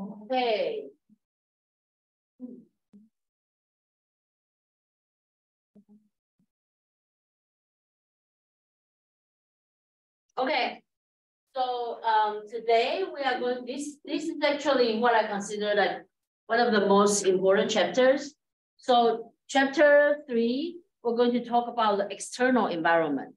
Okay. Okay, so um, today we are going, this, this is actually what I consider like one of the most important chapters. So chapter three, we're going to talk about the external environment,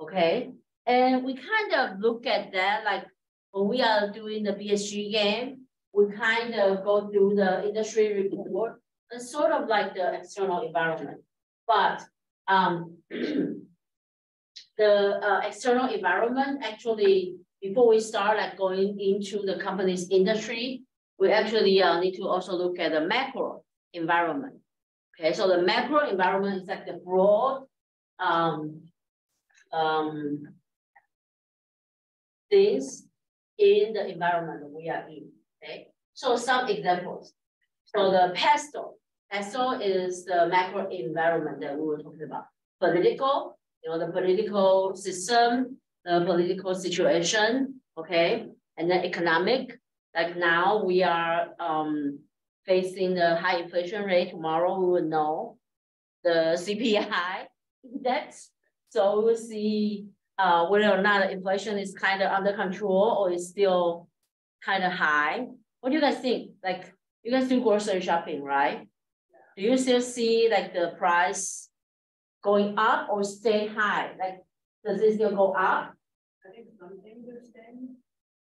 okay? And we kind of look at that like when we are doing the BSG game, we kind of go through the industry report, and sort of like the external environment. But um, the uh, external environment actually, before we start like going into the company's industry, we actually uh, need to also look at the macro environment. Okay, so the macro environment is like the broad um, um, things in the environment we are in. Okay, so some examples. So the PESTEL, PESTEL is the macro environment that we were talking about. Political, you know, the political system, the political situation, okay? And then economic, like now we are um, facing the high inflation rate. Tomorrow we will know the CPI index. So we will see uh, whether or not inflation is kind of under control or is still kind of high. What do you guys think? Like you guys do grocery shopping, right? Do you still see like the price going up or stay high? Like, does it still go up? I think some things are staying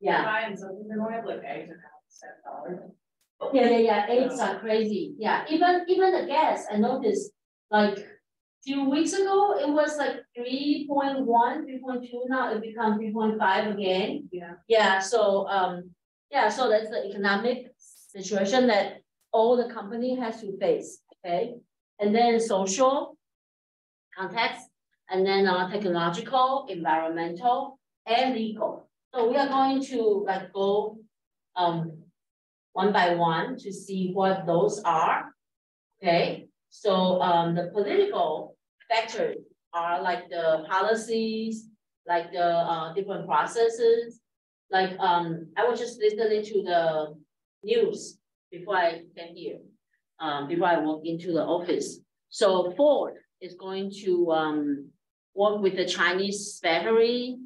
Yeah, high and some things are going up, like eggs are now seven dollars. yeah, yeah, yeah, eggs are crazy. Yeah, even, even the gas, I noticed, like, few weeks ago, it was like 3.1, 3.2. now it become three point five again. Yeah. Yeah, so, um, yeah, so that's the economic situation that all the company has to face, okay? And then social context, and then uh, technological, environmental, and legal. So we are going to like go um, one by one to see what those are, okay? So um, the political factors are like the policies, like the uh, different processes. Like um, I was just listening to the news before I came here, um, before I walk into the office. So Ford is going to um, work with the Chinese battery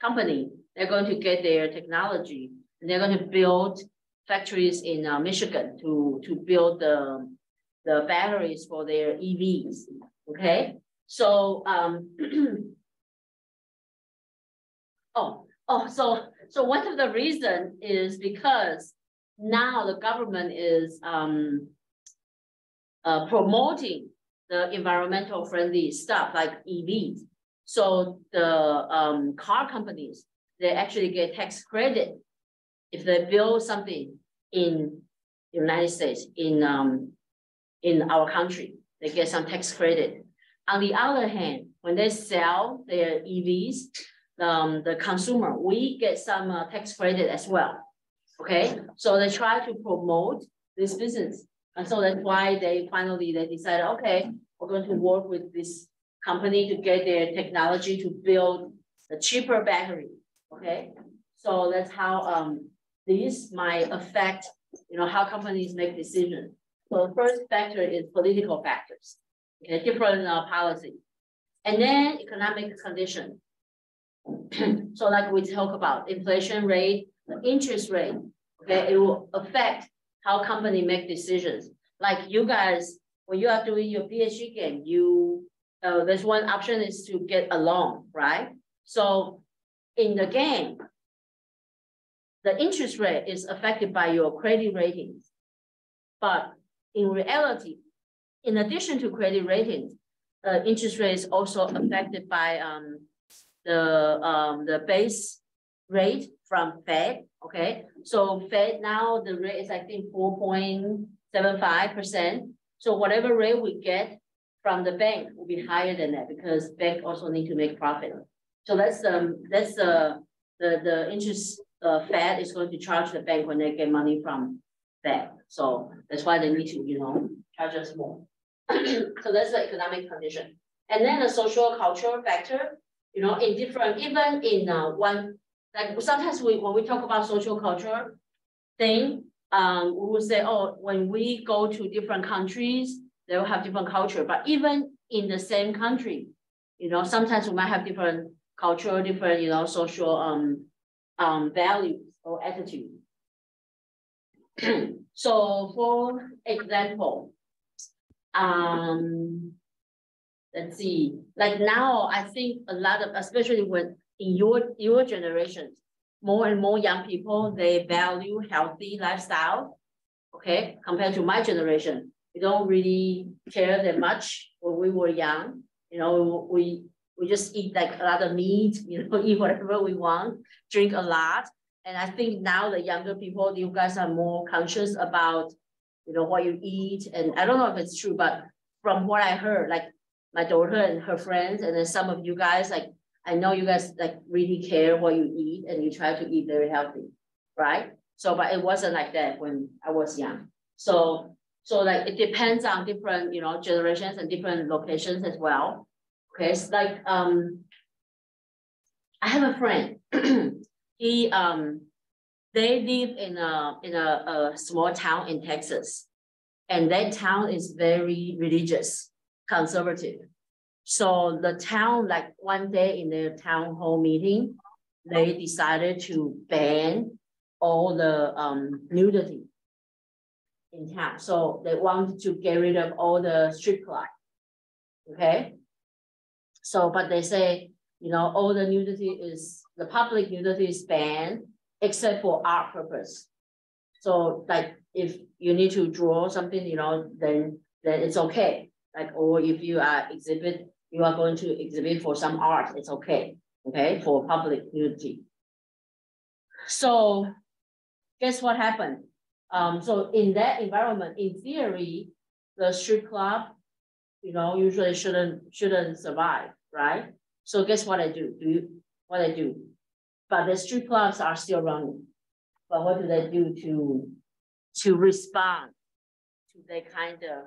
company. They're going to get their technology and they're going to build factories in uh, Michigan to, to build the, the batteries for their EVs. Okay, so um, oh, oh, so so one of the reason is because now the government is um, uh, promoting the environmental friendly stuff like EVs. So the um, car companies, they actually get tax credit if they build something in the United States, in, um, in our country, they get some tax credit. On the other hand, when they sell their EVs, um, the consumer, we get some uh, tax credit as well. Okay, so they try to promote this business. And so that's why they finally they decided, okay, we're going to work with this company to get their technology to build a cheaper battery. Okay, so that's how um, this might affect you know how companies make decisions. So the first factor is political factors, okay, different uh, policy, and then economic condition. so like we talk about inflation rate, interest rate, okay, it will affect how company make decisions. Like you guys, when you are doing your BSG game, you uh, there's one option is to get a loan, right? So in the game, the interest rate is affected by your credit ratings. But in reality, in addition to credit ratings, uh, interest rate is also affected by um, the um, the base rate from Fed. Okay, so Fed now the rate is I think four point seven five percent. So whatever rate we get from the bank will be higher than that because bank also need to make profit. So that's um that's the the the interest uh, Fed is going to charge the bank when they get money from Fed. So that's why they need to you know charge us more. so that's the economic condition. And then the social cultural factor, you know, in different even in uh, one like sometimes we when we talk about social culture, thing, um, we will say, oh, when we go to different countries, they will have different culture, but even in the same country, you know, sometimes we might have different culture, different, you know, social um, um, values or attitude. so for example, um, let's see, like now I think a lot of, especially when in your, your generation, more and more young people, they value healthy lifestyle, okay, compared to my generation. We don't really care that much when we were young. You know, we we just eat like a lot of meat, you know, eat whatever we want, drink a lot. And I think now the younger people, you guys are more conscious about, you know, what you eat. And I don't know if it's true, but from what I heard, like my daughter and her friends, and then some of you guys, like, I know you guys like really care what you eat and you try to eat very healthy, right? So, but it wasn't like that when I was young. So, so like it depends on different, you know, generations and different locations as well. Okay, it's like um, I have a friend. he um, they live in a in a, a small town in Texas, and that town is very religious, conservative. So the town, like one day in their town hall meeting, they decided to ban all the um, nudity in town. So they wanted to get rid of all the strip club. Okay. So, but they say, you know, all the nudity is, the public nudity is banned except for art purpose. So like if you need to draw something, you know, then then it's okay. Like, or if you are exhibit, you are going to exhibit for some art, it's okay. Okay, for public nudity. So guess what happened? Um, so in that environment, in theory, the strip club you know, usually shouldn't shouldn't survive, right? So guess what I do? Do you what I do? But the street clubs are still running. But what do they do to to respond to that kind of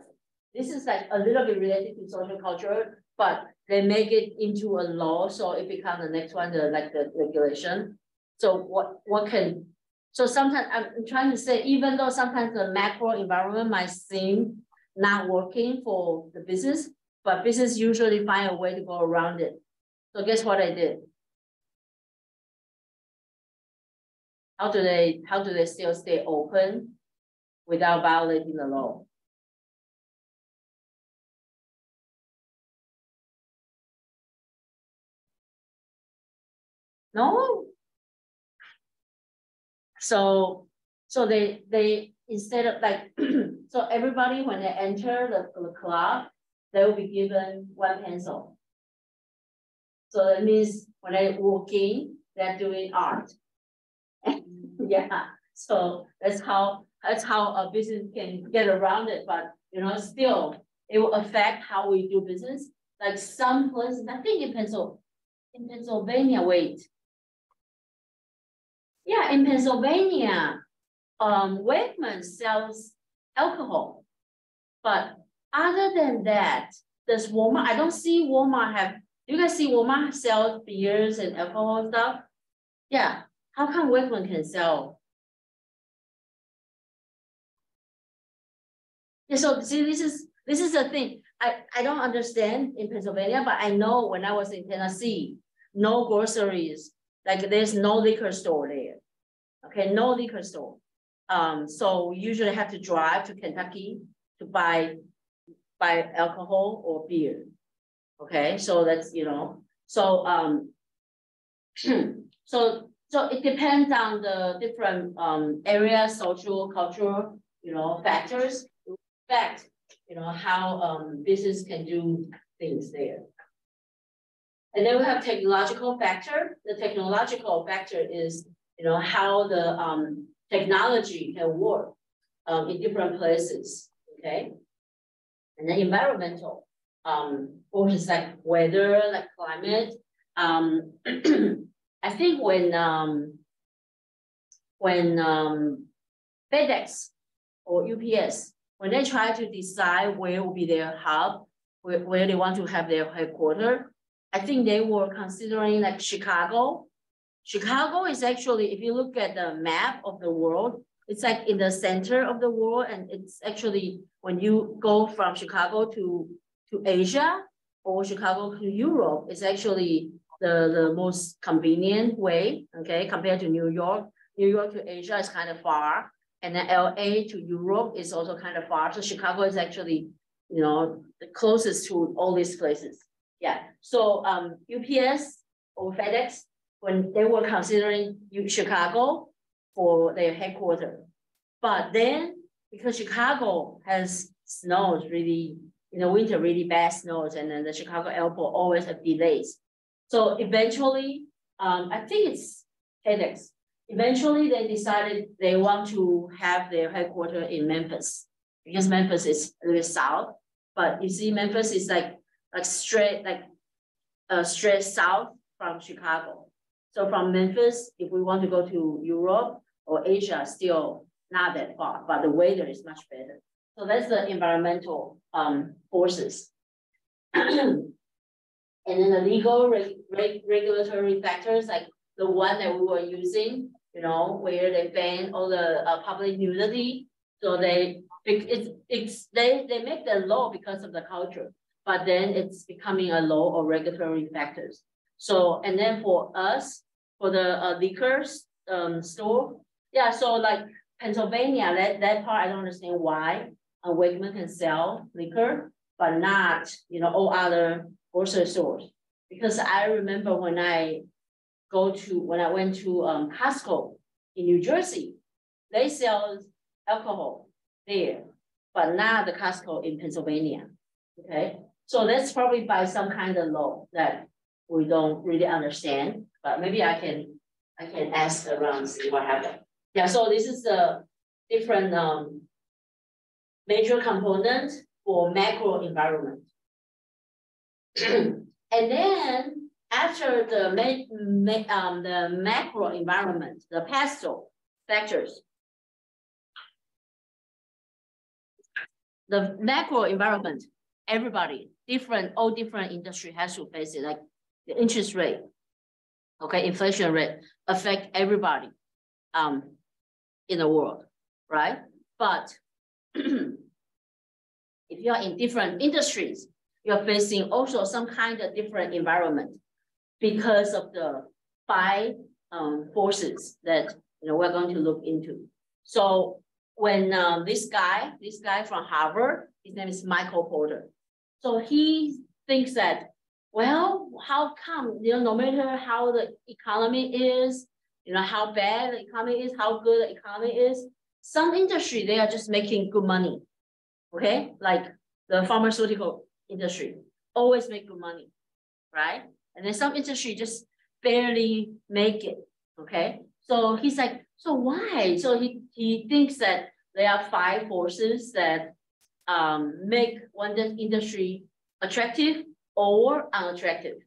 this is like a little bit related to social culture, but they make it into a law, so it becomes the next one, the like the regulation. So what what can so sometimes I'm trying to say, even though sometimes the macro environment might seem not working for the business, but business usually find a way to go around it. So guess what I did? How do they how do they still stay open without violating the law? No. So so they they instead of like So everybody, when they enter the, the club, they will be given one pencil. So that means when they walk in, they're doing art. yeah. So that's how that's how a business can get around it. But you know, still it will affect how we do business. Like some places, I think in Pennsylvania, in Pennsylvania, wait. Yeah, in Pennsylvania, um, Wegmans sells alcohol. But other than that, does Walmart, I don't see Walmart have, you guys see Walmart sell beers and alcohol stuff? Yeah, how come Wegman can sell? Yeah, so see, this is, this is the thing. I, I don't understand in Pennsylvania, but I know when I was in Tennessee, no groceries, like there's no liquor store there. Okay, no liquor store. Um, so usually have to drive to Kentucky to buy, buy alcohol or beer. Okay, so that's, you know, so, um, so, so it depends on the different, um, area, social, cultural, you know, factors, affect, you know, how, um, business can do things there. And then we have technological factor. The technological factor is, you know, how the, um, technology can work um, in different places, okay? And then environmental, um, forces like weather, like climate. Um, I think when um, when um, FedEx or UPS, when they try to decide where will be their hub, where, where they want to have their headquarters, I think they were considering like Chicago Chicago is actually, if you look at the map of the world, it's like in the center of the world, and it's actually when you go from Chicago to to Asia or Chicago to Europe, it's actually the, the most convenient way, okay, compared to New York. New York to Asia is kind of far, and then LA to Europe is also kind of far. So Chicago is actually, you know, the closest to all these places. Yeah. So um, UPS or FedEx, when they were considering Chicago for their headquarters, but then because Chicago has snows really in the winter, really bad snows, and then the Chicago airport always have delays. So eventually, um, I think it's FedEx. Eventually, they decided they want to have their headquarters in Memphis because Memphis is a little south. But you see, Memphis is like like straight like uh, straight south from Chicago. So from Memphis, if we want to go to Europe or Asia, still not that far, but the weather is much better. So that's the environmental um, forces. and then the legal reg reg regulatory factors, like the one that we were using, you know, where they ban all the uh, public nudity. So they it's it's they they make the law because of the culture, but then it's becoming a law or regulatory factors. So and then for us, for the uh, liquors um, store, yeah. So like Pennsylvania, that that part I don't understand why a Wegman can sell liquor, but not, you know, all other grocery stores. Because I remember when I go to, when I went to um, Costco in New Jersey, they sell alcohol there, but not the Costco in Pennsylvania, okay? So that's probably by some kind of law that we don't really understand, but maybe I can, I can ask around, see what happened. Yeah, so this is a different um, major component for macro environment. and then after the, ma ma um, the macro environment, the PESTLE factors, the macro environment, everybody, different, all different industry has to face it, like the interest rate, okay, inflation rate affect everybody um, in the world, right? But if you are in different industries, you're facing also some kind of different environment because of the five um, forces that you know we're going to look into. So when um, this guy, this guy from Harvard, his name is Michael Porter. So he thinks that, well, how come, you know, no matter how the economy is, you know, how bad the economy is, how good the economy is, some industry, they are just making good money okay? Like the pharmaceutical industry always make good money, right? And then some industry just barely make it, okay? So he's like, so why? So he, he thinks that there are five forces that um, make one industry attractive or unattractive,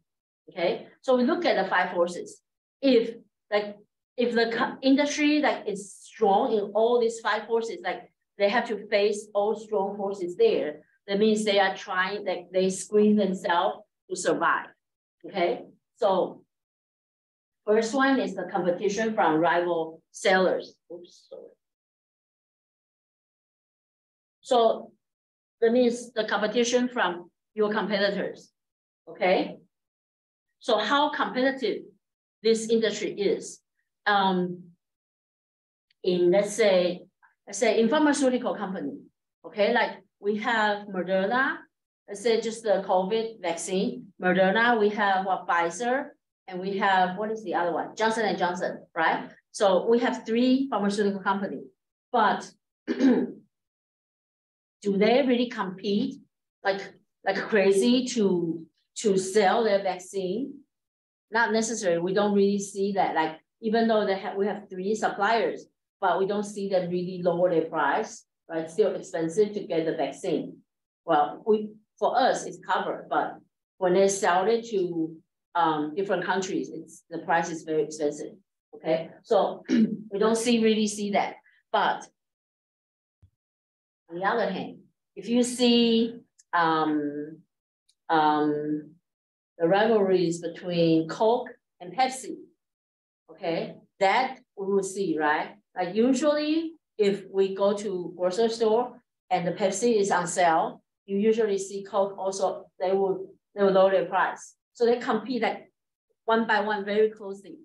okay? So we look at the five forces. If like, if the industry like is strong in all these five forces, like they have to face all strong forces there. That means they are trying, that they squeeze themselves to survive. Okay, so first one is the competition from rival sellers. Oops, sorry. So that means the competition from your competitors. Okay, so how competitive this industry is. Um, in let's say let's say in pharmaceutical company, okay, like we have Moderna, let's say just the COVID vaccine, Moderna, we have what Pfizer, and we have, what is the other one? Johnson and Johnson, right? So we have three pharmaceutical companies, but do they really compete like, like crazy to, to sell their vaccine? Not necessarily, we don't really see that, like, even though they have, we have three suppliers, but we don't see them really lower their price, right? Still expensive to get the vaccine. Well, we for us it's covered, but when they sell it to um, different countries, it's the price is very expensive. Okay, so we don't see really see that. But on the other hand, if you see um, um, the rivalries between Coke and Pepsi, okay, that we will see, right? Like usually if we go to grocery store and the Pepsi is on sale, you usually see Coke also, they will, they will lower their price. So they compete like one by one very closely.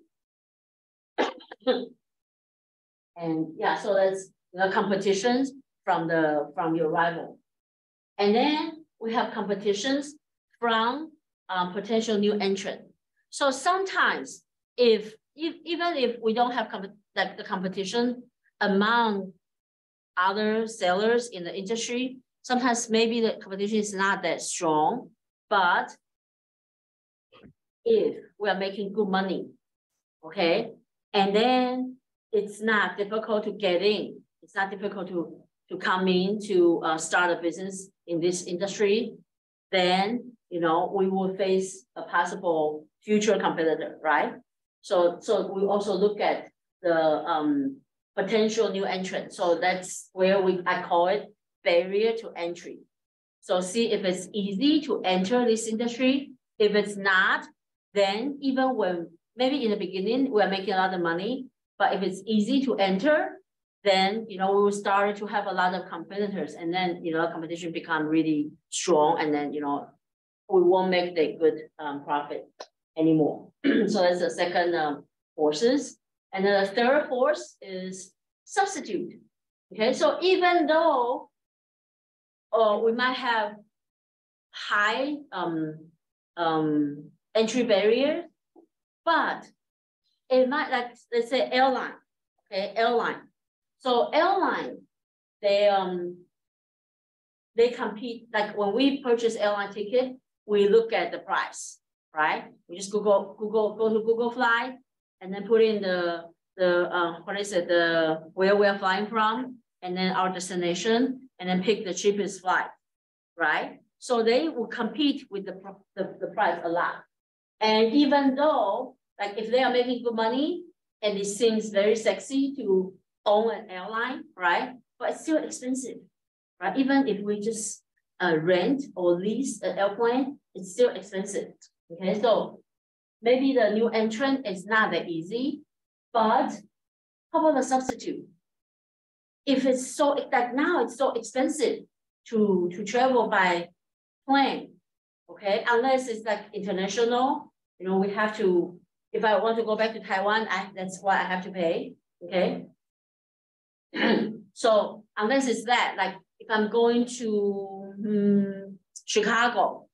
and yeah, so that's the competitions from the from your rival. And then we have competitions from um, potential new entrant. So sometimes if, if even if we don't have like the competition among other sellers in the industry, sometimes maybe the competition is not that strong, but if we are making good money, okay, and then it's not difficult to get in, it's not difficult to, to come in to uh, start a business in this industry, then you know we will face a possible future competitor, right? So so we also look at the um, potential new entrant. So that's where we I call it barrier to entry. So see if it's easy to enter this industry. If it's not, then even when maybe in the beginning we're making a lot of money, but if it's easy to enter, then you know we will start to have a lot of competitors, and then you know competition become really strong, and then you know we won't make the good um, profit anymore. so that's the second um, forces, and then the third force is substitute. Okay, so even though uh, we might have high um, um, entry barrier, but it might like let's say airline, okay, airline so airline, they um they compete like when we purchase airline ticket, we look at the price, right? We just Google Google go to Google Fly and then put in the the uh, what is it the where we are flying from and then our destination and then pick the cheapest flight, right? So they will compete with the, the, the price a lot. And even though like if they are making good money and it seems very sexy to own an airline, right? But it's still expensive, right? Even if we just uh, rent or lease an airplane, it's still expensive. Okay, so maybe the new entrant is not that easy, but how about the substitute? If it's so like now it's so expensive to to travel by plane, okay, unless it's like international, you know, we have to. If I want to go back to Taiwan, I, that's what I have to pay. Okay, so unless it's that, like if I'm going to um, Chicago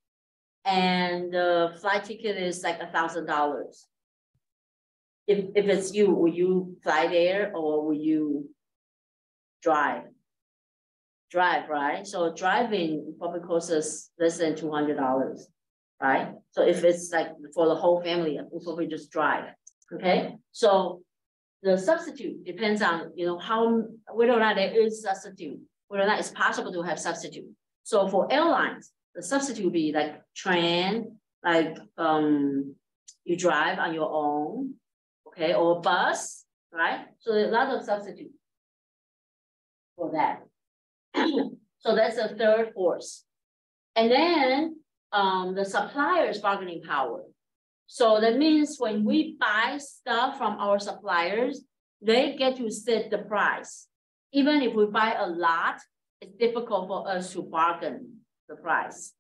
and the flight ticket is like a thousand dollars. If if it's you, will you fly there or will you drive? Drive, right? So driving probably costs us less than two hundred dollars, right? So if it's like for the whole family, we'll probably just drive. Okay, so the substitute depends on, you know, how, whether or not there is substitute, whether or not it's possible to have substitute. So for airlines, the substitute would be like train, like um, you drive on your own, okay, or bus, right? So a lot of substitute for that. so that's the third force. And then um, the supplier's bargaining power. So that means when we buy stuff from our suppliers, they get to set the price. Even if we buy a lot, it's difficult for us to bargain the price.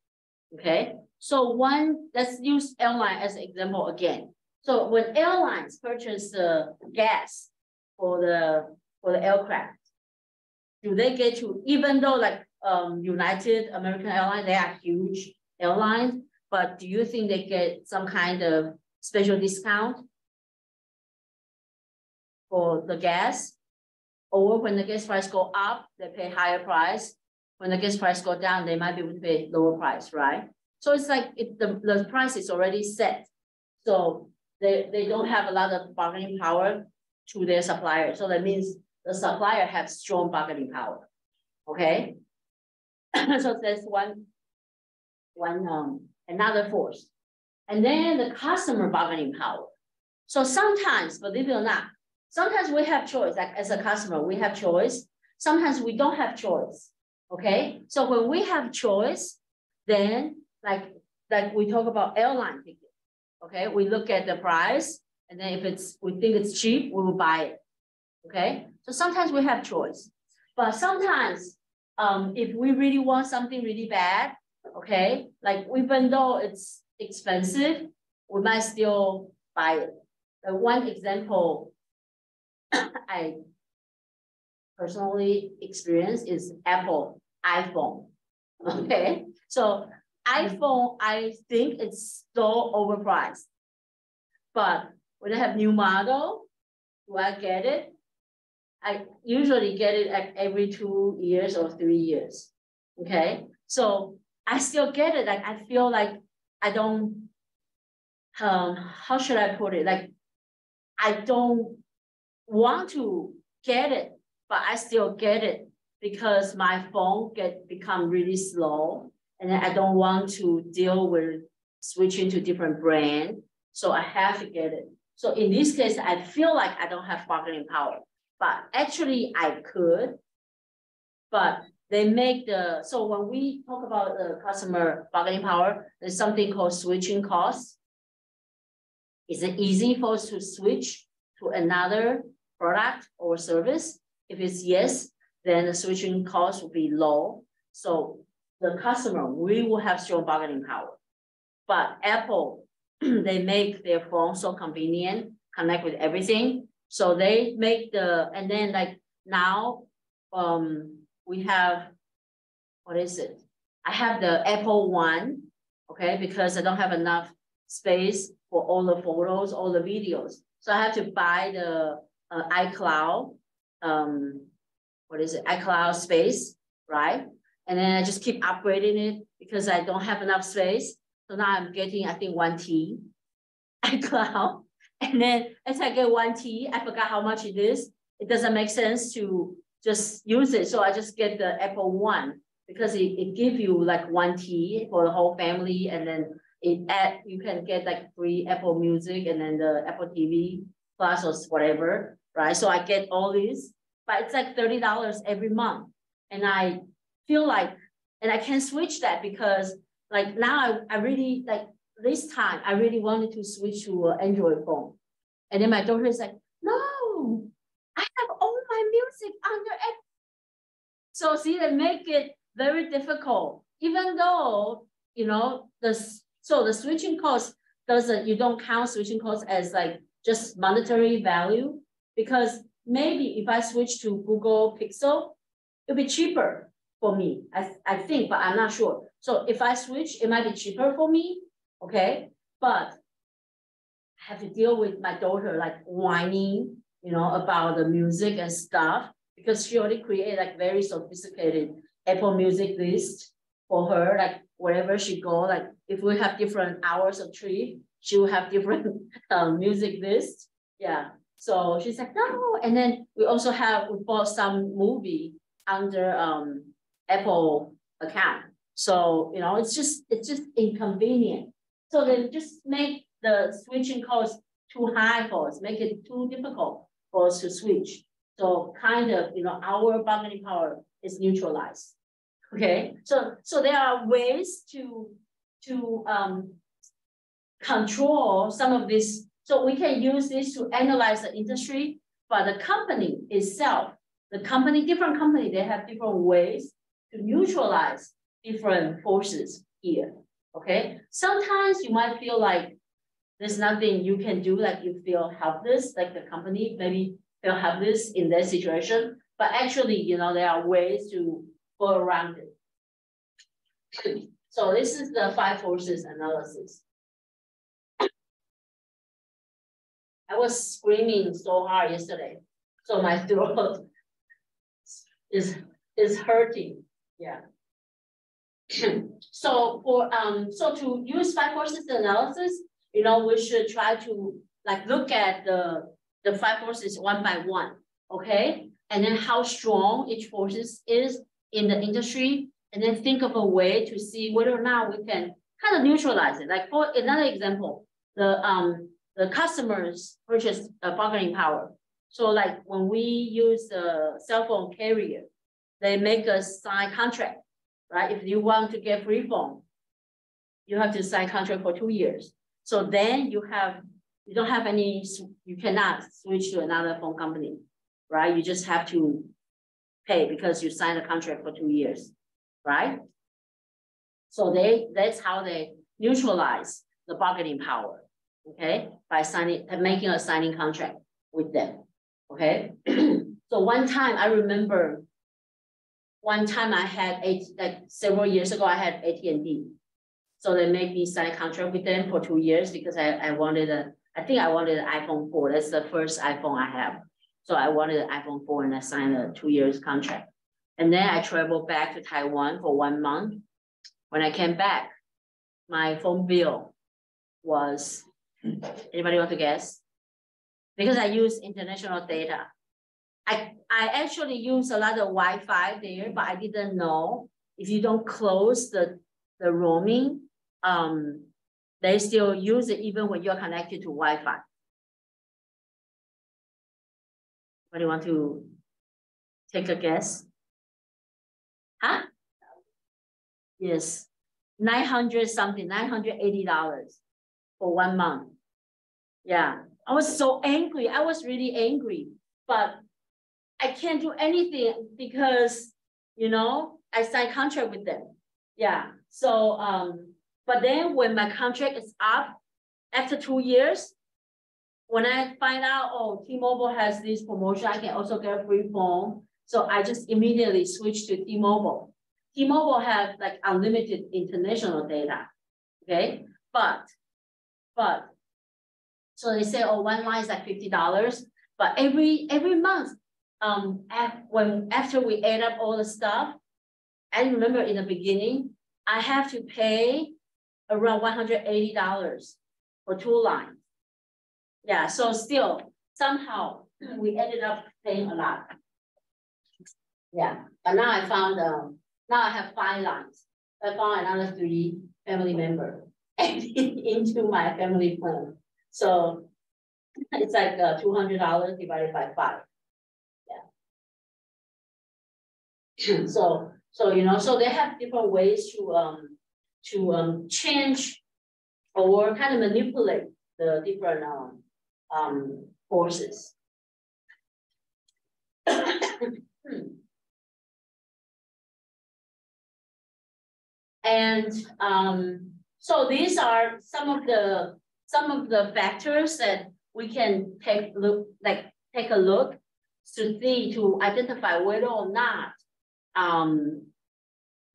Okay, so one, let's use airline as an example again. So when airlines purchase the gas for the for the aircraft, do they get to even though like um, United American Airlines, they are huge airlines, but do you think they get some kind of special discount for the gas? Or when the gas price go up, they pay higher price. When the gas price go down, they might be able to pay lower price, right? So it's like if the, the price is already set. So they, they don't have a lot of bargaining power to their supplier. So that means the supplier has strong bargaining power. Okay. so that's one, one um another force. And then the customer bargaining power. So sometimes, believe it or not, sometimes we have choice, like as a customer, we have choice. Sometimes we don't have choice. Okay. So when we have choice, then like, like we talk about airline ticket. Okay. We look at the price and then if it's, we think it's cheap, we will buy it. Okay. So sometimes we have choice, but sometimes um, if we really want something really bad, okay, like even though it's expensive, we might still buy it. One example I personally experienced is Apple iPhone. Okay, so iPhone, I think it's so overpriced. But when I have new model, do I get it? I usually get it like every two years or three years. Okay, so I still get it. Like I feel like I don't. Um, how should I put it? Like I don't want to get it, but I still get it because my phone get become really slow, and I don't want to deal with switching to different brand. So I have to get it. So in this case, I feel like I don't have bargaining power, but actually I could. But they make the, so when we talk about the customer bargaining power, there's something called switching costs. Is it easy for us to switch to another product or service? If it's yes, then the switching cost will be low. So the customer, we will have strong bargaining power. But Apple they make their phone so convenient, connect with everything. So they make the, and then like now, um, we have, what is it? I have the Apple One, okay, because I don't have enough space for all the photos, all the videos. So I have to buy the uh, iCloud, um, what is it, iCloud space, right? And then I just keep upgrading it because I don't have enough space. So now I'm getting, I think, one T iCloud. And then as I get one T, I forgot how much it is. It doesn't make sense to just use it. So I just get the Apple One because it, it gives you like one T for the whole family. And then it add, you can get like free Apple Music and then the Apple TV Plus or whatever, right? So I get all these, but it's like $30 every month. And I feel like, and I can switch that because like now I, I really like this time I really wanted to switch to an Android phone. And then my daughter is like, no, I have my music on your. So see, they make it very difficult, even though, you know, the, so the switching cost doesn't, you don't count switching costs as like just monetary value, because maybe if I switch to Google Pixel, it'll be cheaper for me, I, I think, but I'm not sure. So if I switch, it might be cheaper for me, okay? But I have to deal with my daughter like whining, you know, about the music and stuff because she already created like very sophisticated Apple Music list for her, like wherever she go, like if we have different hours of trip, she will have different um, music list. Yeah. So she's like, no. And then we also have, we bought some movie under um, Apple account. So, you know, it's just, it's just inconvenient. So they just make the switching cost too high for us, make it too difficult for us to switch. So kind of, you know, our bargaining power is neutralized. Okay, so so there are ways to to um, control some of this. So we can use this to analyze the industry, but the company itself, the company, different company, they have different ways to neutralize different forces here. Okay, sometimes you might feel like there's nothing you can do, like you feel helpless, like the company maybe feel helpless in that situation. But actually, you know, there are ways to go around it. So this is the five forces analysis. I was screaming so hard yesterday, so my throat is is hurting. Yeah. so for um so to use five forces analysis, you know, we should try to like look at the the five forces one by one, okay? And then how strong each forces is in the industry, and then think of a way to see whether or not we can kind of neutralize it. Like for another example, the um the customers purchase a bargaining power. So like when we use the cell phone carrier, they make us sign contract, right? If you want to get free phone, you have to sign contract for two years. So then you have, you don't have any, you cannot switch to another phone company. right? You just have to pay because you signed a contract for two years, right? So they that's how they neutralize the bargaining power, okay, by signing uh, making a signing contract with them, okay. so one time I remember, one time I had eight like several years ago I had AT and T, so they made me sign a contract with them for two years because I I wanted a I think I wanted an iPhone 4. That's the first iPhone I have. So I wanted an iPhone 4 and I signed a two years contract. And then I traveled back to Taiwan for one month. When I came back, my phone bill was, anybody want to guess? Because I use international data. I, I actually use a lot of Wi-Fi there, but I didn't know if you don't close the, the roaming, um, they still use it even when you're connected to Wi-Fi. What do you want to take a guess? Huh? Yes, 900 something, $980 for one month. Yeah, I was so angry. I was really angry, but I can't do anything because, you know, I signed contract with them. Yeah, so um, but then when my contract is up after two years, when I find out, oh, T-Mobile has this promotion, I can also get a free phone. So I just immediately switch to T-Mobile. T-Mobile have like unlimited international data, okay? But, but, so they say, oh, one line is like $50, but every, every month, um, when, after we add up all the stuff, I remember in the beginning, I have to pay around $180 for two lines. Yeah, so still somehow we ended up paying a lot. Yeah, but now I found, um, now I have five lines. I found another three family member into my family plan. So it's like uh, $200 divided by five. Yeah. so, so, you know, so they have different ways to, um, to um, change or kind of manipulate the different um, um, forces. and um, so these are some of the some of the factors that we can take look like take a look to see to identify whether or not um,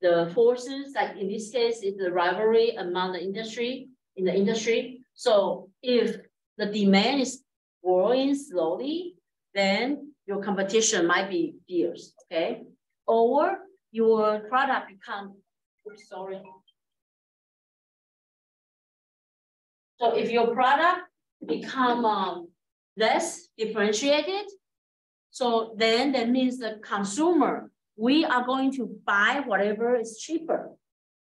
the forces, like in this case, is the rivalry among the industry, in the industry. So if the demand is growing slowly, then your competition might be fierce, okay? Or your product become, oops, sorry. So if your product become um, less differentiated, so then that means the consumer we are going to buy whatever is cheaper,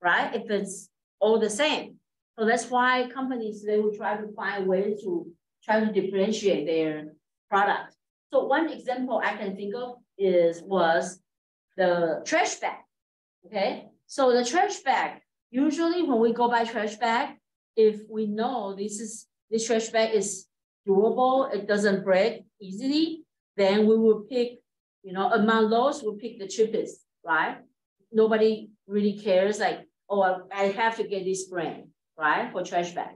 right? If it's all the same. So that's why companies, they will try to find ways to try to differentiate their product. So one example I can think of is was the trash bag, okay? So the trash bag, usually when we go buy trash bag, if we know this is this trash bag is durable, it doesn't break easily, then we will pick you know, among those we pick the cheapest, right? Nobody really cares like, oh, I have to get this brand, right? For trash bag.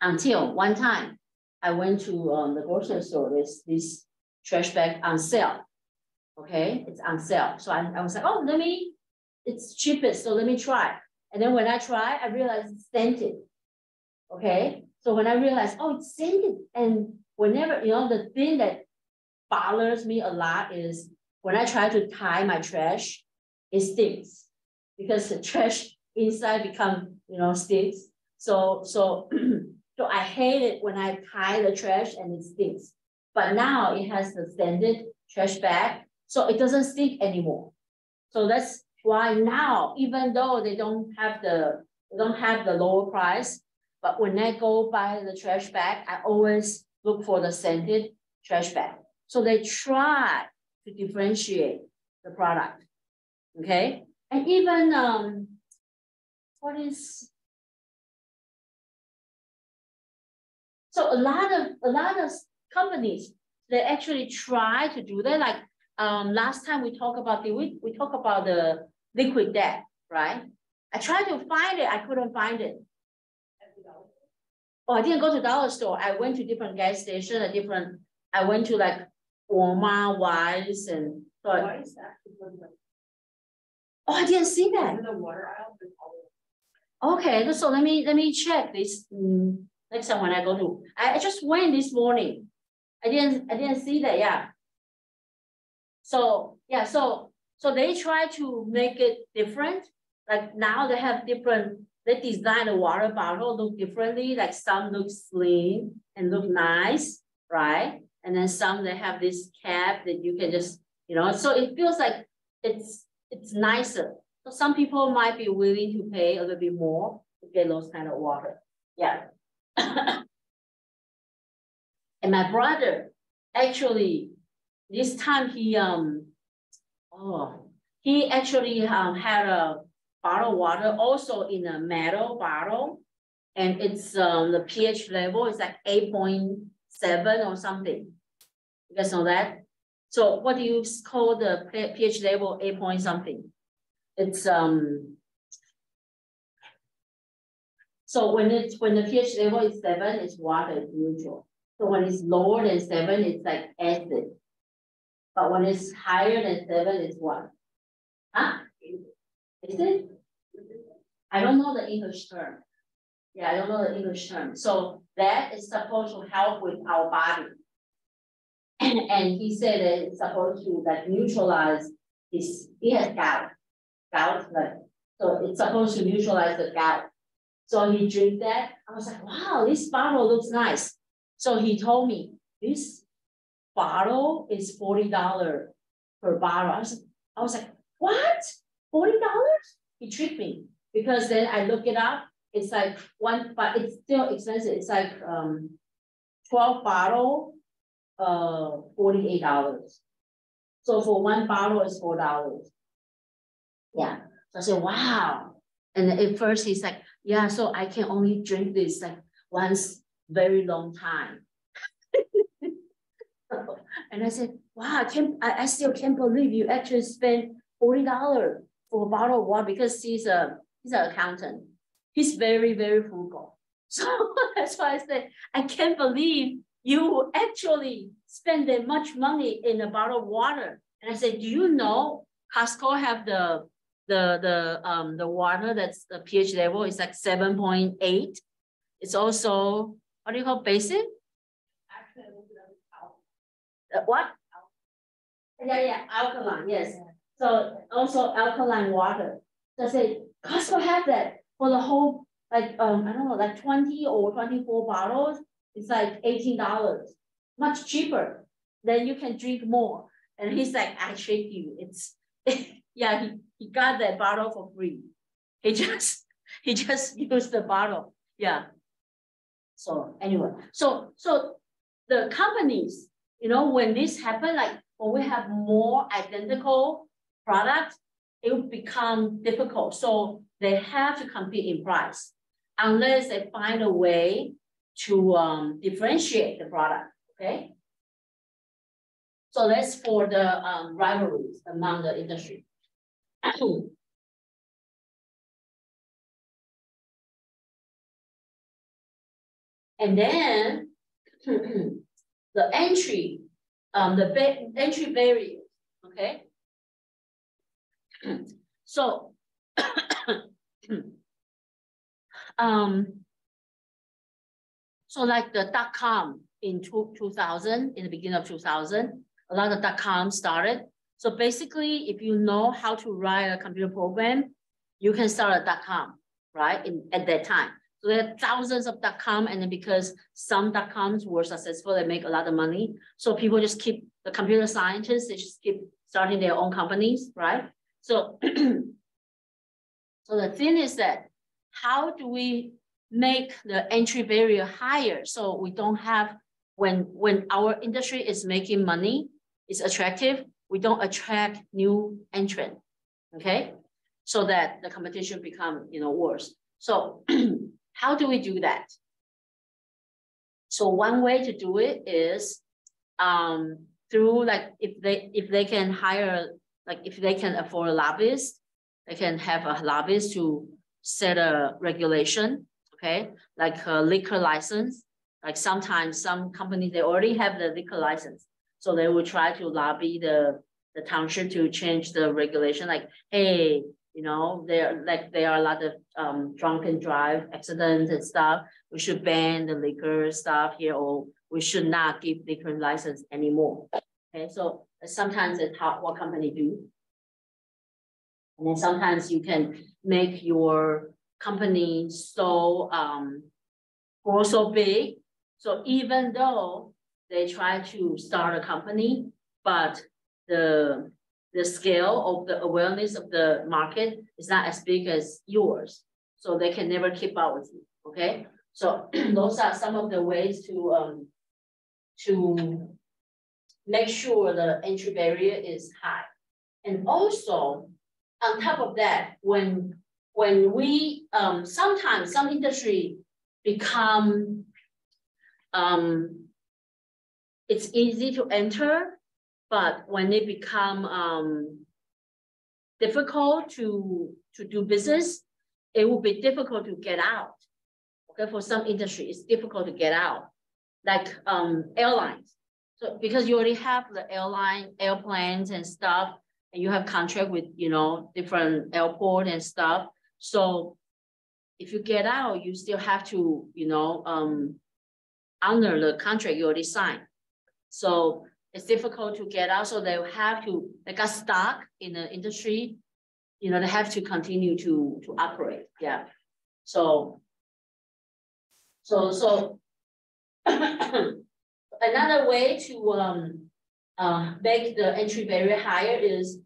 Until one time I went to um, the grocery store, there's this trash bag on sale. Okay, it's on sale. So I, I was like, oh, let me, it's cheapest, so let me try. And then when I try, I realized it's scented. Okay, so when I realized, oh, it's scented, and whenever, you know, the thing that bothers me a lot is when I try to tie my trash, it stinks because the trash inside become, you know, stinks. So, so, so I hate it when I tie the trash and it stinks. But now it has the standard trash bag, so it doesn't stink anymore. So that's why now, even though they don't have the, they don't have the lower price, but when I go buy the trash bag, I always look for the scented trash bag. So they try to differentiate the product. Okay. And even um, what is so a lot of a lot of companies they actually try to do that. Like um, last time we talked about the we we talk about the Liquid Death, right? I tried to find it, I couldn't find it. Oh, I didn't go to dollar store. I went to different gas station, a different. I went to like Walmart, Weis, and so. Why is that? Oh, I didn't see that. The water aisle, Okay, so let me let me check this mm, next time when I go to. I, I just went this morning. I didn't I didn't see that. Yeah. So yeah, so so they try to make it different. Like now they have different. They design the water bottle look differently. Like some look slim and look nice, right? And then some they have this cap that you can just you know. So it feels like it's it's nicer. So some people might be willing to pay a little bit more to get those kind of water. Yeah. and my brother, actually, this time he um oh he actually um had a bottle of water also in a metal bottle. And it's um the pH level is like 8.7 or something. You guys know that? So what do you call the pH level 8 point something? It's um. So when it's when the pH level is seven, it's water, it's neutral. So when it's lower than seven, it's like acid. But when it's higher than seven, it's what? Huh? Is it? I don't know the English term. Yeah, I don't know the English term. So that is supposed to help with our body. And, he said it's supposed to like neutralize his, he has gout gout, like, so it's supposed to neutralize the gout. So he drank that. I was like, wow, this bottle looks nice. So he told me this bottle is $40 per bottle. I was, I was like, what? $40? He tricked me because then I look it up. It's like one, but it's still expensive. It's like um 12 bottle, uh $48. So for one bottle is $4. Yeah. So I said, wow. And at first he's like, yeah, so I can only drink this like once very long time. and I said, wow, I can't, I, I still can't believe you actually spent $40 for a bottle of water because he's a, he's an accountant. He's very, very frugal. So that's why I said, I can't believe you actually spend that much money in a bottle of water. And I said, do you know Costco have the the the um the water that's the pH level is like 7.8. It's also what do you call basic? Uh, what? Yeah, yeah, alkaline, yes. So also alkaline water. So I say Costco have that for the whole like um I don't know like 20 or 24 bottles. It's like $18, much cheaper. Then you can drink more. And he's like, I trick you. It's yeah, he he got that bottle for free. He just he just used the bottle. Yeah. So anyway, so so the companies, you know, when this happen, like when we have more identical products, it will become difficult. So they have to compete in price unless they find a way to um, differentiate the product. Okay. So that's for the um, rivalries among the industry. and then the entry, um, the entry barriers, okay? So, um, so like the dot com in two, 2000, in the beginning of 2000, a lot of dot com started so basically, if you know how to write a computer program, you can start a dot .com, right, in, at that time. So there are thousands of dot .com, and then because some dot .coms were successful, they make a lot of money. So people just keep, the computer scientists, they just keep starting their own companies, right? So, so the thing is that, how do we make the entry barrier higher so we don't have, when, when our industry is making money, it's attractive, we don't attract new entrant, okay? So that the competition become, you know, worse. So how do we do that? So one way to do it is um, through like if they if they can hire like if they can afford a lobbyist, they can have a lobbyist to set a regulation, okay, like a liquor license. Like sometimes some companies they already have the liquor license, so they will try to lobby the the township to change the regulation. Like, hey, you know, there like there are a lot of um drunken drive accidents and stuff. We should ban the liquor stuff here, or we should not give liquor license anymore. Okay, so sometimes it's how what company do. And then sometimes you can make your company so um grow so big. So even though they try to start a company, but the the scale of the awareness of the market is not as big as yours. So they can never keep up with you. Okay. So those are some of the ways to um to make sure the entry barrier is high. And also on top of that, when when we um, sometimes some industry become um, it's easy to enter, but when they become um, difficult to to do business, it will be difficult to get out. Okay, for some industry, it's difficult to get out, like um, airlines. So because you already have the airline, airplanes and stuff, and you have contract with, you know, different airport and stuff. So if you get out, you still have to, you know, um, honor the contract you already signed. So it's difficult to get out. So they have to, they got stuck in the industry, you know, they have to continue to, to operate. Yeah. So, so, so another way to um, uh, make the entry barrier higher is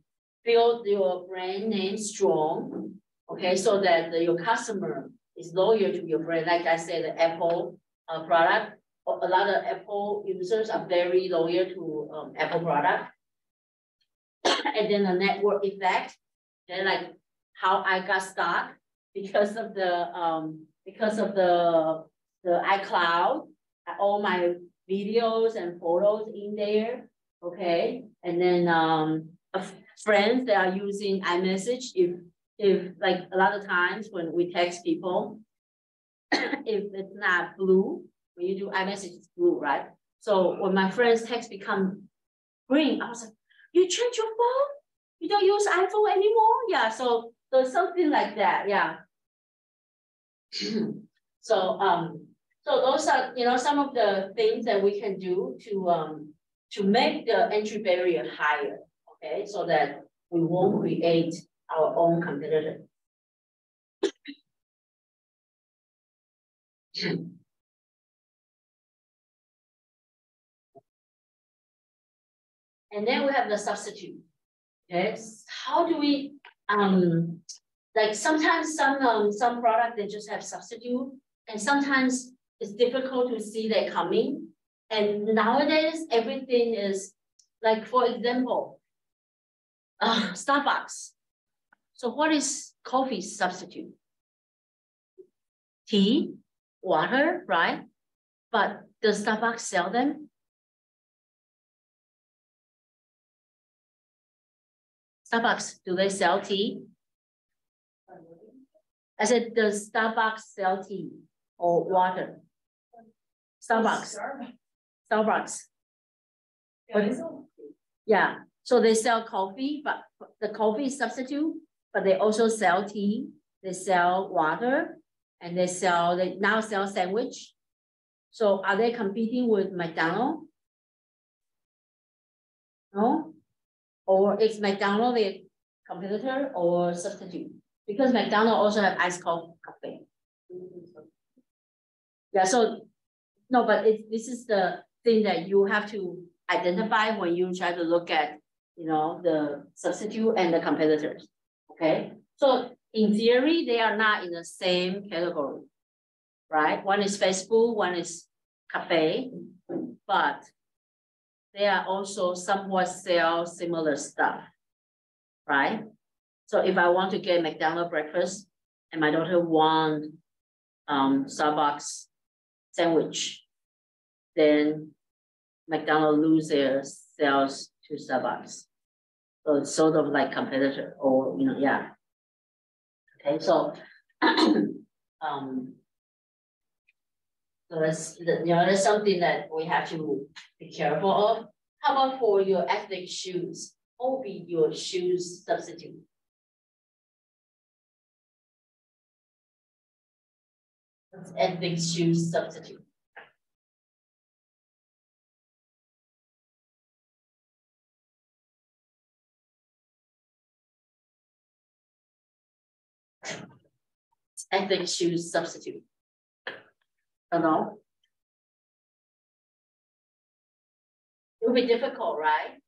build your brand name strong, okay, so that the, your customer is loyal to your brand. Like I said, the Apple uh, product, a lot of Apple users are very loyal to um, Apple product. and then the network effect, and like how I got stuck because of the um because of the the iCloud, all my videos and photos in there. Okay, and then um friends that are using iMessage, if if like a lot of times when we text people, if it's not blue, when you do iMessage, it's blue, right? So when my friends text become green, I was like, you change your phone? You don't use iPhone anymore? Yeah, so so something like that, yeah. so um, so those are you know some of the things that we can do to um to make the entry barrier higher okay, so that we won't create our own competitor. and then we have the substitute. Okay, how do we um like sometimes some um some product they just have substitute, and sometimes it's difficult to see that coming. And nowadays everything is like for example, uh, Starbucks. So what is coffee substitute? Tea, water, right? But does Starbucks sell them? Starbucks, do they sell tea? I said, does Starbucks sell tea or water? Starbucks. Starbucks. Yeah, so they sell coffee, but the coffee substitute, but they also sell tea, they sell water, and they sell, they now sell sandwich. So are they competing with McDonald's? No? Or is McDonald's a competitor or substitute? Because McDonald's also have iced coffee. Yeah, so no, but it, this is the thing that you have to identify when you try to look at you know, the substitute and the competitors, okay? So in theory, they are not in the same category, right? One is Facebook, one is cafe, but they are also somewhat sell similar stuff, right? So if I want to get McDonald's breakfast and my daughter want um, Starbucks sandwich, then McDonald's lose their sales to Starbucks. So it's sort of like competitor or, you know, yeah. Okay, so, um, so that's, you know, that's something that we have to be careful of. How about for your ethnic shoes? What will be your shoes substitute? Ethnic shoes substitute? ethnic shoes substitute. Know. It would be difficult, right?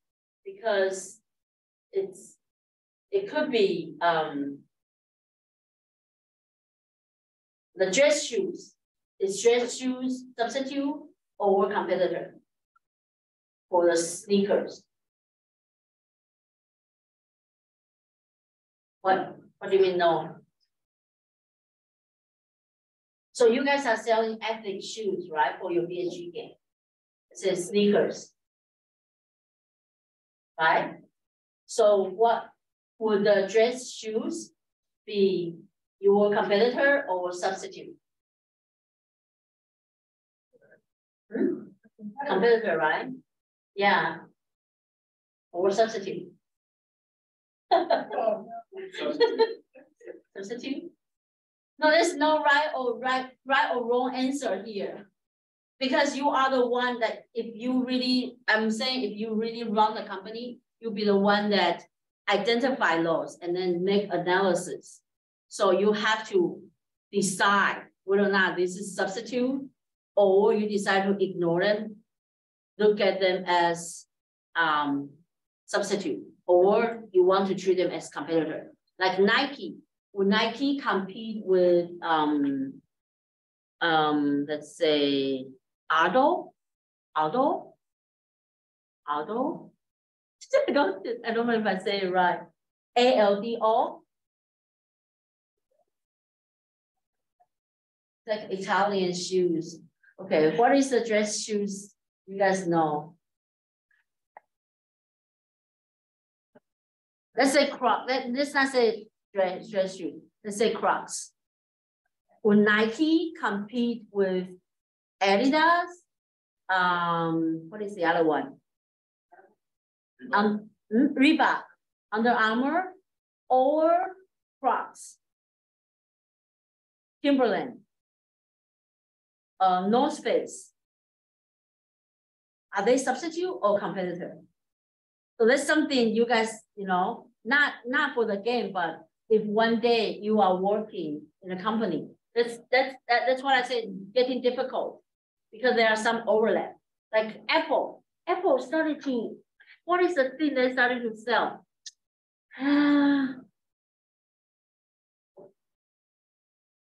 Because it's it could be um the dress shoes. Is dress shoes substitute or competitor for the sneakers? What what do you mean no? So you guys are selling ethnic shoes, right, for your BSG game? It says sneakers. Right? So what would the dress shoes be your competitor or substitute? Hmm? Competitor, right? Yeah. Or substitute. substitute? No, there's no right or right, right or wrong answer here. Because you are the one that if you really, I'm saying if you really run the company, you'll be the one that identify laws and then make analysis. So you have to decide whether or not this is substitute or you decide to ignore them, look at them as um, substitute, or you want to treat them as competitor. Like Nike, would Nike compete with, um, um, let's say, Aldo? Aldo? Aldo? I don't, I don't know if I say it right. A-L-D-O? Like Italian shoes. Okay, what is the dress shoes? You guys know. Let's say crop. Let, let's not say dress, dress shoe. Let's say Crocs. Will Nike compete with Adidas? Um, what is the other one? Um, hmm, Reebok, Under Armour, or Crocs? Timberland, uh, North Face. Are they substitute or competitor? So that's something you guys, you know, not not for the game, but if one day you are working in a company. That's that's that, that's what I said, getting difficult because there are some overlap. Like Apple, Apple started to, what is the thing they started to sell?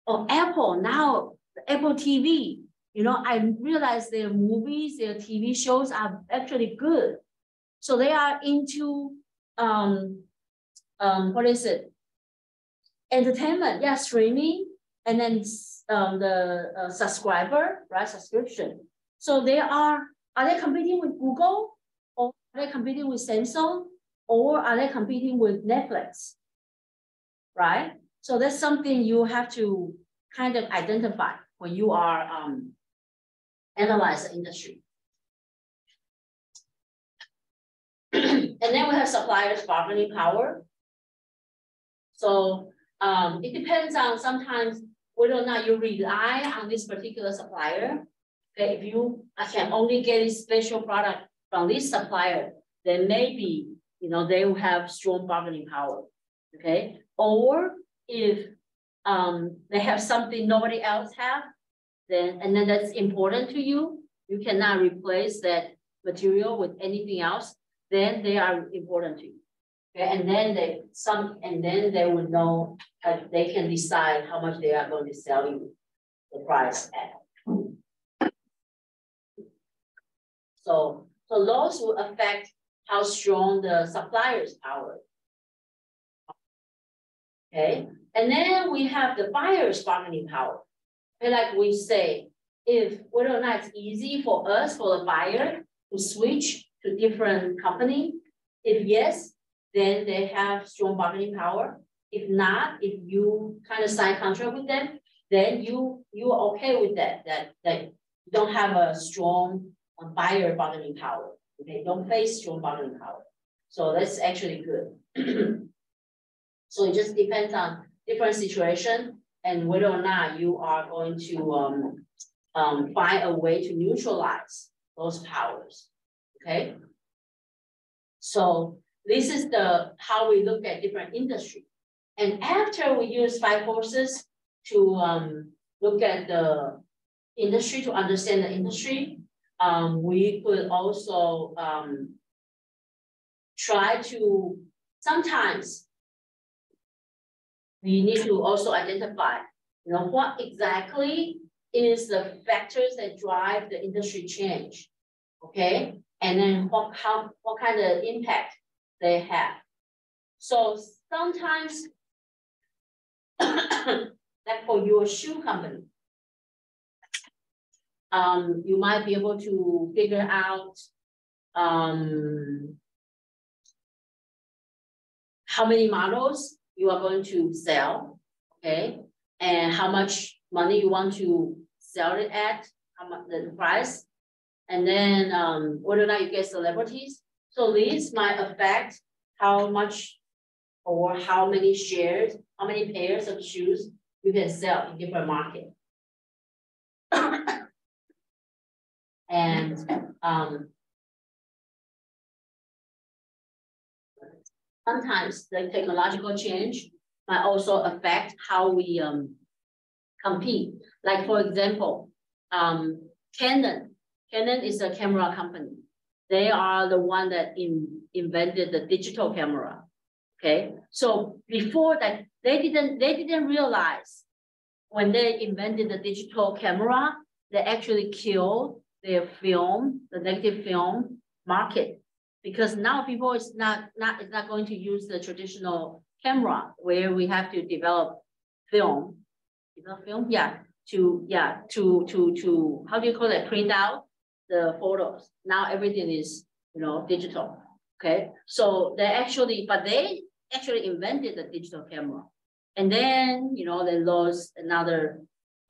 oh, Apple now, Apple TV. You know, I realize their movies, their TV shows are actually good. So they are into um um what is it? entertainment, yeah, streaming, and then um, the uh, subscriber, right, subscription. So they are, are they competing with Google or are they competing with Samsung or are they competing with Netflix, right? So that's something you have to kind of identify when you are um, analyze the industry. and then we have suppliers bargaining power. So um, it depends on sometimes whether or not you rely on this particular supplier. Okay, if you can only get a special product from this supplier, then maybe you know they will have strong bargaining power. Okay, or if um, they have something nobody else have, then and then that's important to you. You cannot replace that material with anything else. Then they are important to you. Okay, and then they some and then they would know uh, they can decide how much they are going to sell you the price at. So so those will affect how strong the supplier's power. Okay, and then we have the buyer's bargaining power. And like we say, if whether or not it's easy for us, for the buyer, to switch to different company? If yes, then they have strong bargaining power. If not, if you kind of sign contract with them, then you you are okay with that, that that you don't have a strong buyer bargaining power. Okay, don't face strong bargaining power. So that's actually good. so it just depends on different situation and whether or not you are going to um, um, find a way to neutralize those powers. Okay. So this is the how we look at different industry. And after we use five forces to um, look at the industry, to understand the industry, um, we could also um, try to, sometimes we need to also identify, you know, what exactly is the factors that drive the industry change, okay? And then what, how, what kind of impact they have. So sometimes, like for your shoe company, um, you might be able to figure out um, how many models you are going to sell, okay? And how much money you want to sell it at, how much the price, and then um, whether or not you get celebrities. So these might affect how much or how many shares, how many pairs of shoes you can sell in different market. and um, sometimes the technological change might also affect how we um, compete. Like for example, um, Canon. Canon is a camera company. They are the one that in, invented the digital camera. Okay, so before that, they didn't they didn't realize when they invented the digital camera, they actually killed their film, the negative film market, because now people is not not is not going to use the traditional camera where we have to develop film, develop film, yeah, to yeah to to to how do you call it print out the photos. Now everything is, you know, digital. Okay. So they actually, but they actually invented the digital camera. And then, you know, they lost another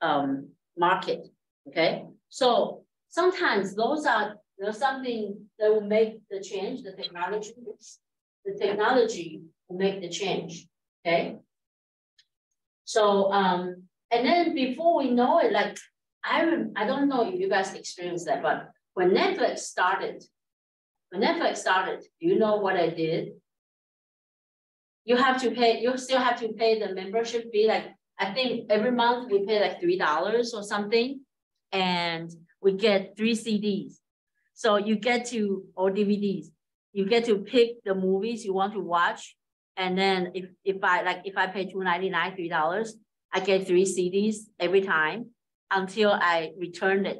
um, market. Okay. So sometimes those are you know, something that will make the change, the technology, the technology will make the change. Okay. So, um, and then before we know it, like I, I don't know if you guys experienced that, but when Netflix started, when Netflix started, do you know what I did? You have to pay, you still have to pay the membership fee. Like, I think every month we pay like $3 or something, and we get three CDs. So you get to, or DVDs, you get to pick the movies you want to watch. And then if, if I, like, if I pay $2.99, $3, I get three CDs every time until I return it,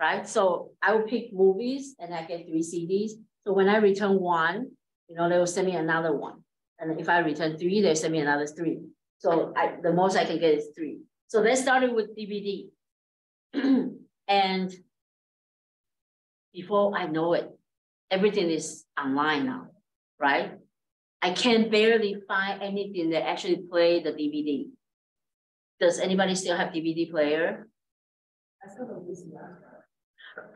right? So I will pick movies and I get three CDs. So when I return one, you know, they will send me another one. And if I return three, they send me another three. So I, the most I can get is three. So they started with DVD. and before I know it, everything is online now, right? I can barely find anything that actually play the DVD. Does anybody still have DVD player? I still don't use that.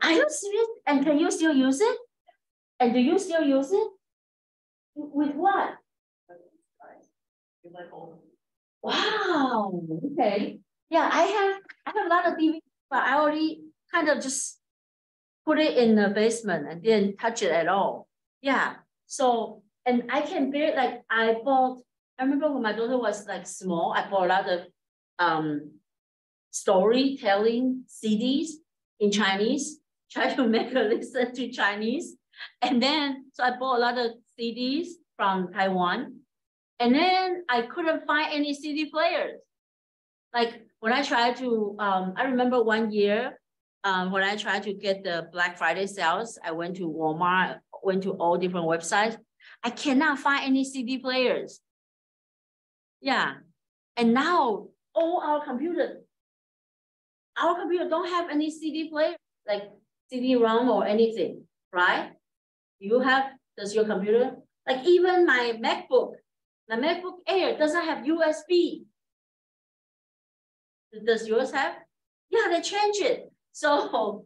Are you serious? And can you still use it? And do you still use it? With what? Wow. Okay. Yeah, I have I have a lot of DVD, but I already kind of just put it in the basement and didn't touch it at all. Yeah. So and I can bear like I bought. I remember when my daughter was like small, I bought a lot of um, storytelling CDs in Chinese, try to make her listen to Chinese. And then, so I bought a lot of CDs from Taiwan. And then I couldn't find any CD players. Like when I tried to, um, I remember one year um, when I tried to get the Black Friday sales, I went to Walmart, went to all different websites. I cannot find any CD players. Yeah. And now all our computers, our computer don't have any CD player, like CD-ROM or anything. right? You have, does your computer, like even my MacBook, my MacBook Air doesn't have USB. Does yours have? Yeah, they change it. So,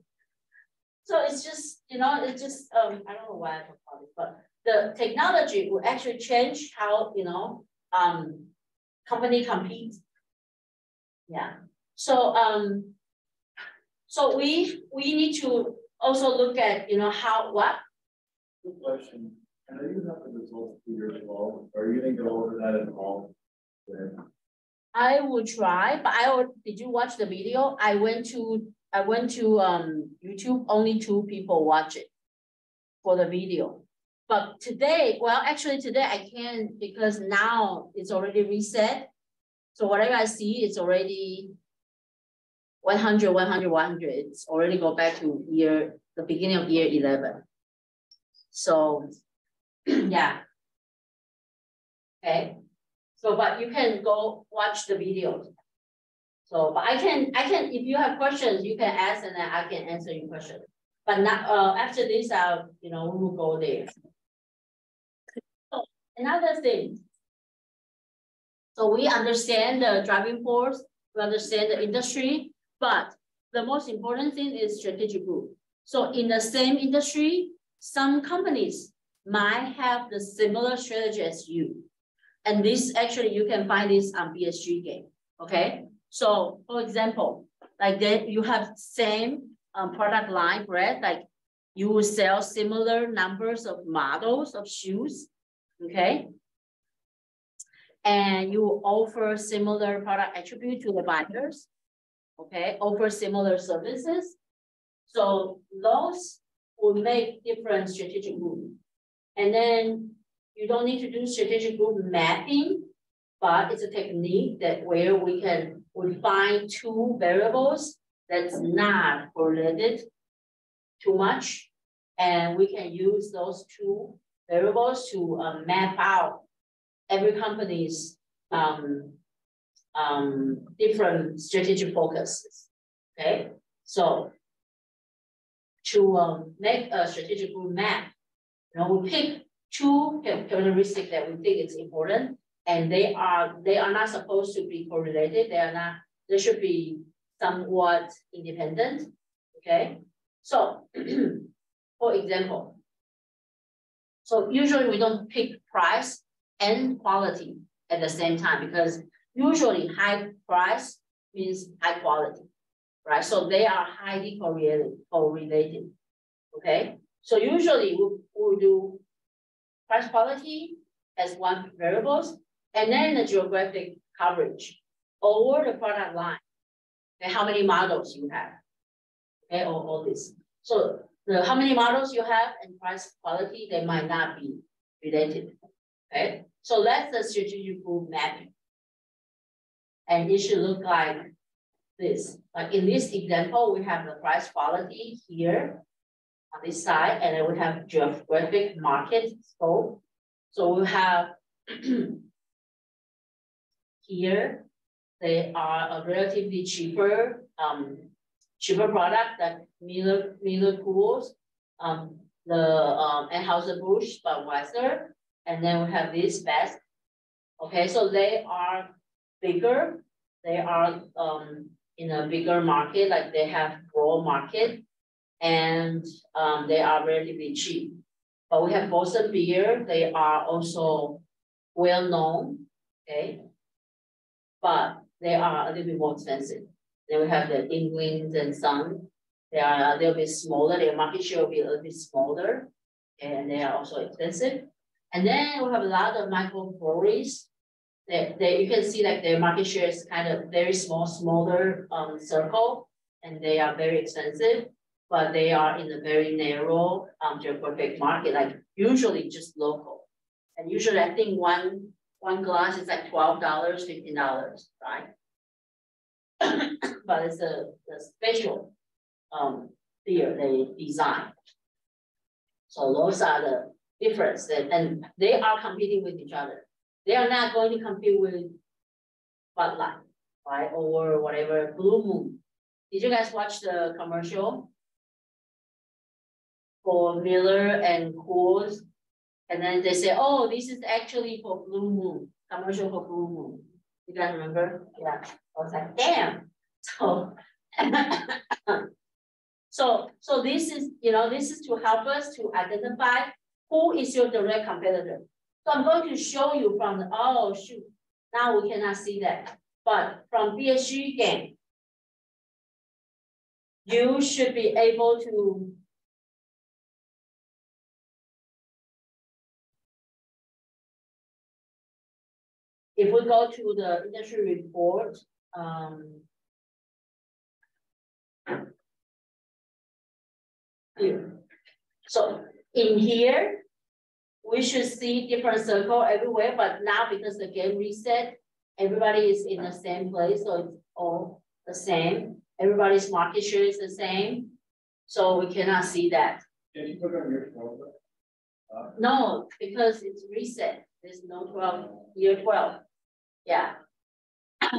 so it's just, you know, it's just, um, I don't know why I talk about it, but the technology will actually change how, you know, um, company compete. Yeah. So, um, so we, we need to also look at, you know, how, what? Good question. I know you have the results for your well. Are you gonna go over that at all? I will try, but I will, did you watch the video? I went to, I went to, um, YouTube, only two people watch it for the video. But today, well, actually today I can because now it's already reset. So whatever I see, it's already 100, 100, 100. It's already go back to year, the beginning of year 11. So, yeah. Okay. So, but you can go watch the videos. So, but I can, I can, if you have questions, you can ask and then I can answer your question. But not, uh, after this, I'll, you know, we will go there. So, another thing. So we understand the driving force, we understand the industry, but the most important thing is strategic group. So in the same industry, some companies might have the similar strategy as you. And this actually, you can find this on BSG game, okay? So for example, like that you have same um, product line bread, like you will sell similar numbers of models of shoes, okay? And you offer similar product attribute to the buyers, okay? Offer similar services. So those will make different strategic group. And then you don't need to do strategic group mapping, but it's a technique that where we can we find two variables that's not correlated too much. And we can use those two variables to uh, map out every company's um, um, different strategic focuses. Okay, so to um, make a strategic group map, you know, we pick two characteristics that we think is important, and they are they are not supposed to be correlated. They are not. They should be somewhat independent. Okay, so for example, so usually we don't pick price and quality at the same time because usually high price means high quality, right? So they are highly correlated, correlated okay? So usually we will do price quality as one variables, and then the geographic coverage over the product line, and how many models you have, okay, all, all this. So the how many models you have and price quality, they might not be related, okay? So that's the strategic group mapping. And it should look like this. Like in this example, we have the price quality here on this side, and then we have geographic market scope. So we have here, they are a relatively cheaper, um, cheaper product that Miller, Miller Coors, um, the um, Anheuser-Busch, Budweiser, and then we have this best. Okay, so they are bigger. They are um, in a bigger market, like they have broad market, and um, they are relatively cheap. But we have Boston beer. They are also well known. Okay, but they are a little bit more expensive. Then we have the Yuengling and Son. They are a little bit smaller. Their market share will be a little bit smaller, and they are also expensive. And then we have a lot of microbreweries. That they, you can see like their market share is kind of very small, smaller um, circle, and they are very expensive, but they are in a very narrow um, geographic market, like usually just local. And usually I think one one glass is like $12, $15, right? but it's a, a special um, beer they design. So those are the difference that, and they are competing with each other. They are not going to compete with Bud Light, right? Or whatever, Blue Moon. Did you guys watch the commercial? For Miller and Coors. And then they say, oh, this is actually for Blue Moon, commercial for Blue Moon. You guys remember? Yeah, I was like, damn. So, so, so this is, you know, this is to help us to identify who is your direct competitor. So I'm going to show you from the, oh shoot, now we cannot see that. But from BSG game, you should be able to If we go to the industry report, um, here. So in here, we should see different circle everywhere, but now because the game reset, everybody is in the same place, so it's all the same. Everybody's market share is the same, so we cannot see that. Can you put on your phone? Uh, No, because it's reset, there's no twelve, year twelve, yeah.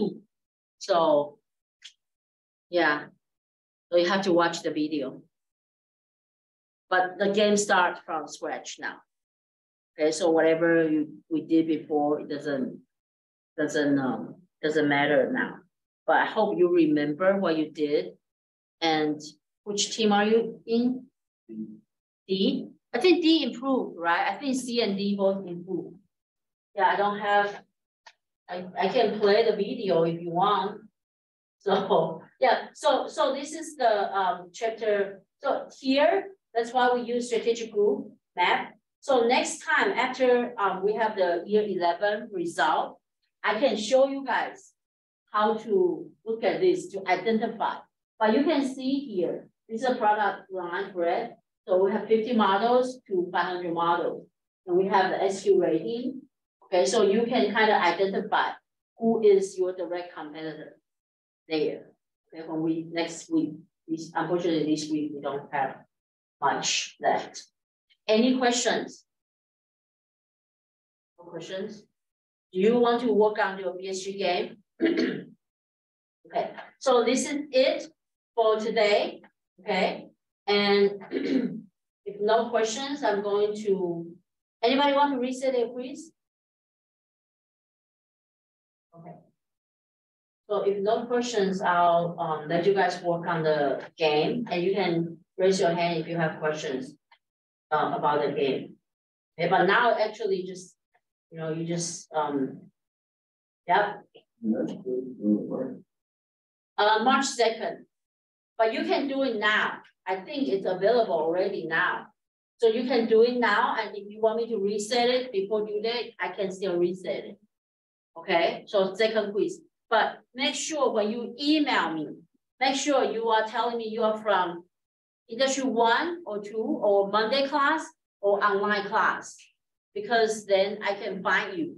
So, yeah, so you have to watch the video. But the game starts from scratch now. Okay, so whatever you, we did before, it doesn't, doesn't, um, doesn't matter now. But I hope you remember what you did. And which team are you in? D? I think D improved, right? I think C and D both improved. Yeah, I don't have, I, I can play the video if you want. So, yeah, so, so this is the, um, chapter, so here, that's why we use strategic group map. So next time after, um, we have the year eleven result, I can show you guys how to look at this to identify. But you can see here, this is a product line, correct? So we have fifty models to five hundred models. And we have the SQ rating. Okay, so you can kind of identify who is your direct competitor there. Okay, when we, next week, this, unfortunately, this week, we don't have much left. Any questions? No questions? Do you want to work on your BSG game? Okay, so this is it for today, okay? And if no questions, I'm going to, anybody want to reset their quiz? Okay. So if no questions, I'll um let you guys work on the game and you can raise your hand if you have questions uh, about the game. But now actually just, you know, you just um. Good. uh, March second. But you can do it now. I think it's available already now. So you can do it now, and if you want me to reset it before due date, I can still reset it. Okay, so second quiz, but make sure when you email me, make sure you are telling me you are from industry one or two, or Monday class, or online class. Because then I can find you.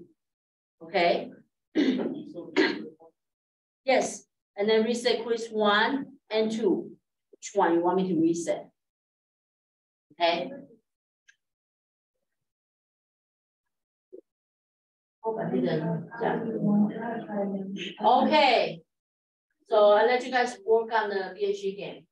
Okay, yes, and then reset quiz one and two. Which one you want me to reset? Okay. I. Okay. So I'll let you guys work on the BSG game.